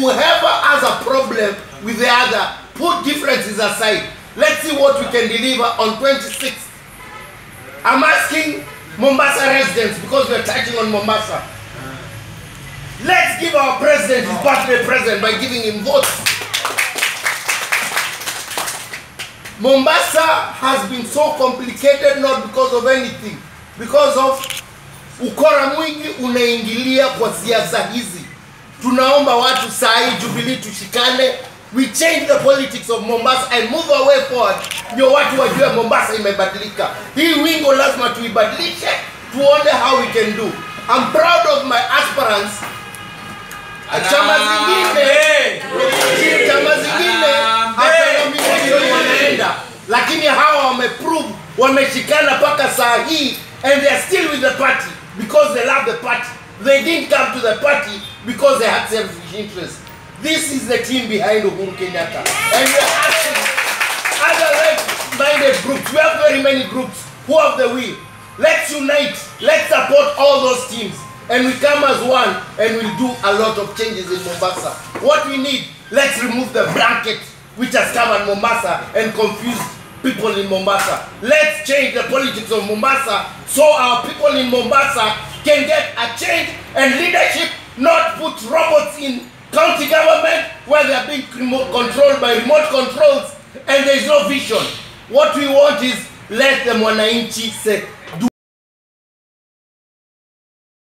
whoever has a problem with the other, put differences aside. Let's see what we can deliver on 26th. I'm asking Mombasa residents because we're touching on Mombasa. Let's give our president his birthday present by giving him votes. Mombasa has been so complicated not because of anything, because of ukora mwingi unaingilia kwa siasa hizi. Tunaomba watu saa hii Jubilee tushikane, we change the politics of Mombasa and move away forward, ndio watu wajue Mombasa imebadilika. Hii wingo lazima tuibadilishe, tuone how we can do. I'm proud of my aspirants. Chama zingine chama zingine wanaenda, lakini hawa wameprove wameshikana mpaka saa hii and they are still with the party because they love the party. They didn't come to the party because they had selfish interest. This is the team behind Uhuru Kenyatta. And we are other like-minded groups, we have very many groups who have the will. Let's unite, let's support all those teams. And we come as one and we'll do a lot of changes in Mombasa. What we need, let's remove the blanket which has covered Mombasa and confused people in Mombasa. Let's change the politics of Mombasa so our people in Mombasa can get a change and leadership, not put robots in county government where they are being controlled by remote controls and there is no vision. What we want is let the Mwananchi say